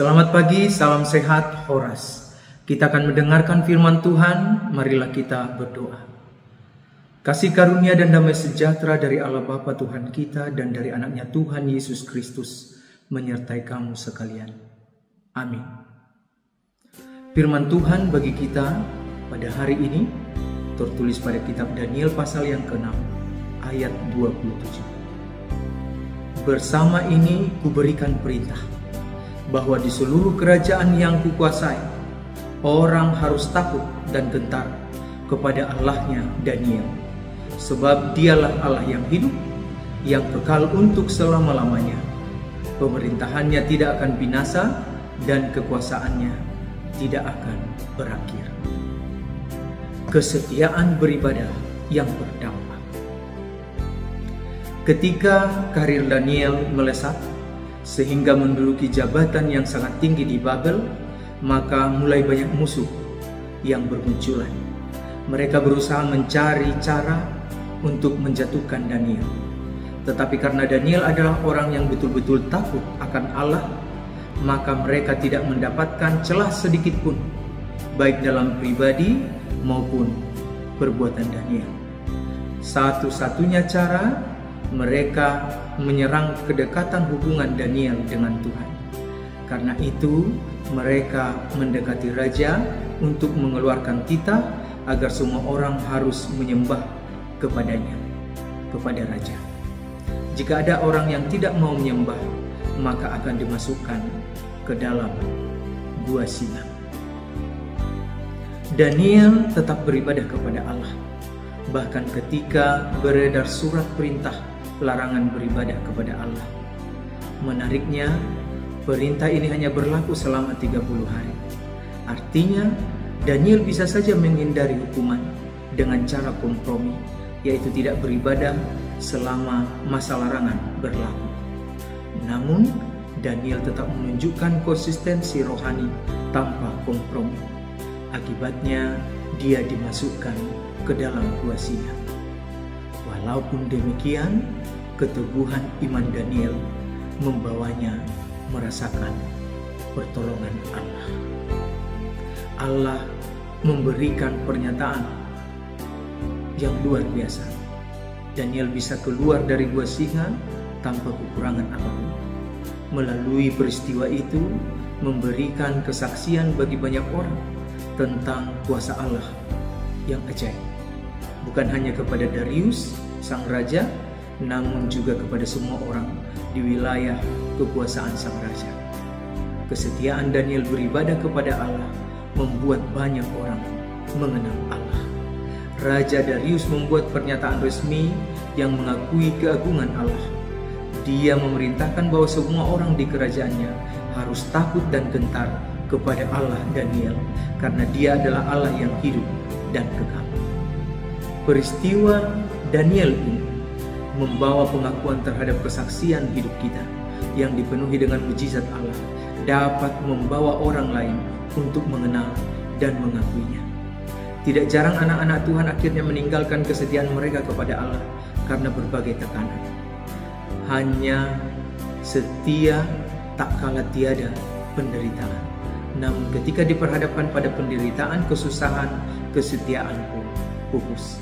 Selamat pagi, salam sehat, Horas. Kita akan mendengarkan firman Tuhan, marilah kita berdoa. Kasih karunia dan damai sejahtera dari Allah Bapa Tuhan kita dan dari anaknya Tuhan Yesus Kristus menyertai kamu sekalian. Amin. Firman Tuhan bagi kita pada hari ini tertulis pada kitab Daniel pasal yang ke-6 ayat 27. Bersama ini kuberikan perintah bahwa di seluruh kerajaan yang kukuasai, orang harus takut dan gentar kepada Allahnya Daniel. Sebab dialah Allah yang hidup, yang kekal untuk selama-lamanya. Pemerintahannya tidak akan binasa dan kekuasaannya tidak akan berakhir. Kesetiaan beribadah yang berdampak. Ketika karir Daniel melesat, sehingga menduduki jabatan yang sangat tinggi di Babel, maka mulai banyak musuh yang bermunculan. Mereka berusaha mencari cara untuk menjatuhkan Daniel. Tetapi karena Daniel adalah orang yang betul-betul takut akan Allah, maka mereka tidak mendapatkan celah sedikit pun, baik dalam pribadi maupun perbuatan Daniel. Satu-satunya cara mereka menyerang kedekatan hubungan Daniel dengan Tuhan. Karena itu, mereka mendekati raja untuk mengeluarkan titah agar semua orang harus menyembah kepadanya, kepada raja. Jika ada orang yang tidak mau menyembah, maka akan dimasukkan ke dalam gua singa. Daniel tetap beribadah kepada Allah. Bahkan ketika beredar surat perintah larangan beribadah kepada Allah. Menariknya, perintah ini hanya berlaku selama 30 hari. Artinya, Daniel bisa saja menghindari hukuman dengan cara kompromi, yaitu tidak beribadah selama masa larangan berlaku. Namun, Daniel tetap menunjukkan konsistensi rohani tanpa kompromi. Akibatnya, dia dimasukkan ke dalam gua singa. Walaupun demikian, keteguhan iman Daniel membawanya merasakan pertolongan Allah. Allah memberikan pernyataan yang luar biasa. Daniel bisa keluar dari gua singa tanpa kekurangan apa pun. Melalui peristiwa itu, memberikan kesaksian bagi banyak orang tentang kuasa Allah yang ajaib. Bukan hanya kepada Darius, sang raja, namun juga kepada semua orang di wilayah kekuasaan sang raja. Kesetiaan Daniel beribadah kepada Allah membuat banyak orang mengenal Allah. Raja Darius membuat pernyataan resmi yang mengakui keagungan Allah. Dia memerintahkan bahwa semua orang di kerajaannya harus takut dan gentar kepada Allah Daniel karena dia adalah Allah yang hidup dan kekal. Peristiwa Daniel ini membawa pengakuan terhadap kesaksian hidup kita yang dipenuhi dengan mujizat Allah dapat membawa orang lain untuk mengenal dan mengakuinya. Tidak jarang anak-anak Tuhan akhirnya meninggalkan kesetiaan mereka kepada Allah karena berbagai tekanan. Hanya setia tak kalah tiada penderitaan. Namun ketika diperhadapkan pada penderitaan, kesusahan, kesetiaan pun pupus.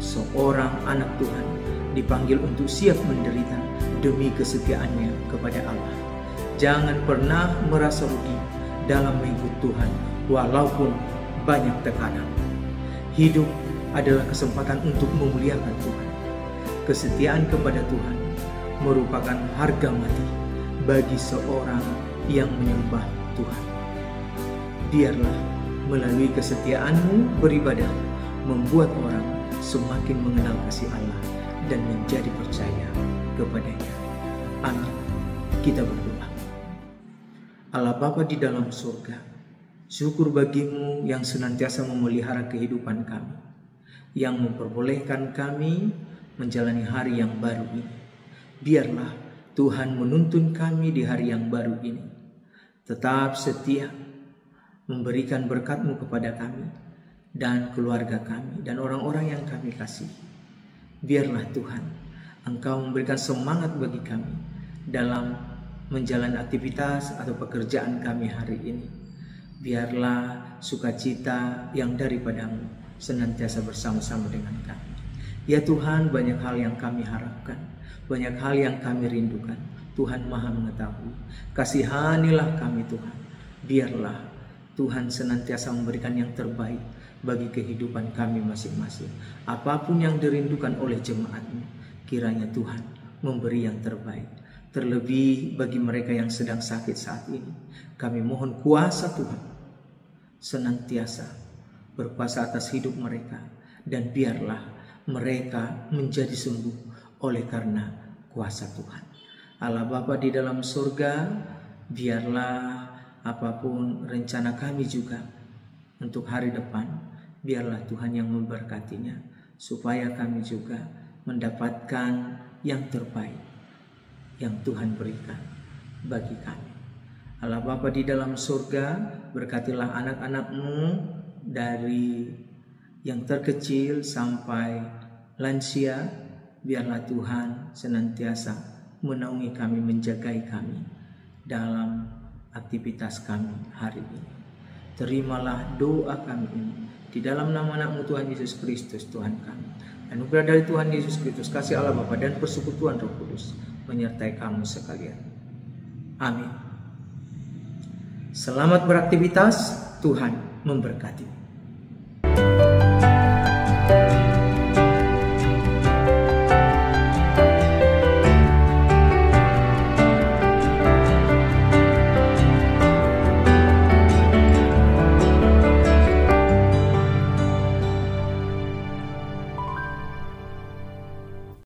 Seorang anak Tuhan dipanggil untuk siap menderita demi kesetiaannya kepada Allah. Jangan pernah merasa rugi dalam mengikut Tuhan walaupun banyak tekanan. Hidup adalah kesempatan untuk memuliakan Tuhan. Kesetiaan kepada Tuhan merupakan harga mati bagi seorang yang menyembah Tuhan. Biarlah melalui kesetiaanmu beribadah membuat orang semakin mengenal kasih Allah dan menjadi percaya kepadanya. Amin. Kita berdoa. Allah Bapa di dalam surga, syukur bagimu yang senantiasa memelihara kehidupan kami, yang memperbolehkan kami menjalani hari yang baru ini. Biarlah Tuhan menuntun kami di hari yang baru ini. Tetap setia memberikan berkatmu kepada kami dan keluarga kami dan orang-orang yang kami kasihi. Biarlah Tuhan, Engkau memberikan semangat bagi kami dalam menjalani aktivitas atau pekerjaan kami hari ini. Biarlah sukacita yang daripadamu senantiasa bersama-sama dengan kami. Ya Tuhan, banyak hal yang kami harapkan, banyak hal yang kami rindukan. Tuhan Maha mengetahui. Kasihanilah kami Tuhan. Biarlah Tuhan senantiasa memberikan yang terbaik bagi kehidupan kami masing-masing. Apa pun yang dirindukan oleh jemaatmu, kiranya Tuhan memberi yang terbaik. Terlebih bagi mereka yang sedang sakit saat ini, kami mohon kuasa Tuhan senantiasa berkuasa atas hidup mereka dan biarlah mereka menjadi sembuh oleh karena kuasa Tuhan. Allah Bapa di dalam surga, biarlah apa pun rencana kami juga untuk hari depan, biarlah Tuhan yang memberkatinya, supaya kami juga mendapatkan yang terbaik yang Tuhan berikan bagi kami. Allah Bapa di dalam surga, berkatilah anak-anakmu dari yang terkecil sampai lansia, biarlah Tuhan senantiasa menaungi kami, menjagai kami dalam aktivitas kami hari ini. Terimalah doa kami ini di dalam nama anakmu Tuhan Yesus Kristus Tuhan kami. Anugerah dari Tuhan Yesus Kristus, kasih Allah Bapa dan persekutuan Roh Kudus menyertai kamu sekalian. Amin. Selamat beraktivitas, Tuhan memberkati.